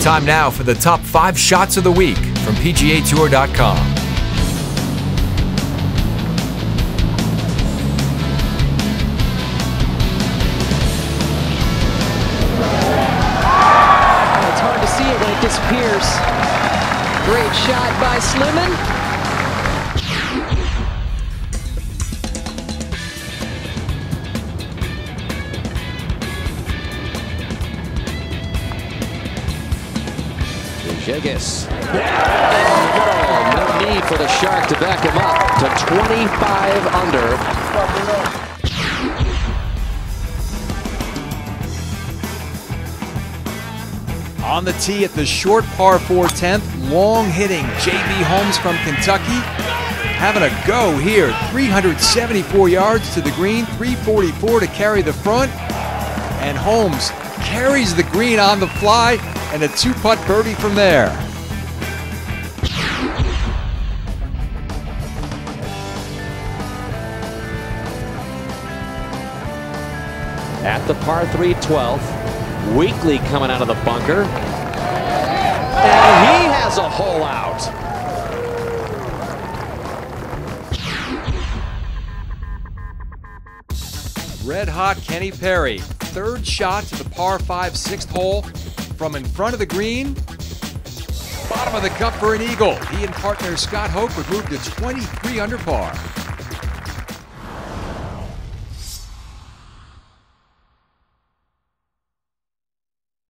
Time now for the top five shots of the week from PGATour.com. It's hard to see it when it disappears. Great shot by Sluman. Jagus. No need for the Shark to back him up to 25 under. On the tee at the short par 4 10th, long hitting JB Holmes from Kentucky. Having a go here, 374 yards to the green, 344 to carry the front. And Holmes carries the green on the fly and a two putt birdie from there. At the par 3 12th, Weekley coming out of the bunker. And he has a hole out. Red hot Kenny Perry, third shot to the par 5 sixth hole from in front of the green. Bottom of the cup for an eagle. He and partner Scott Hoch would move to 23 under par.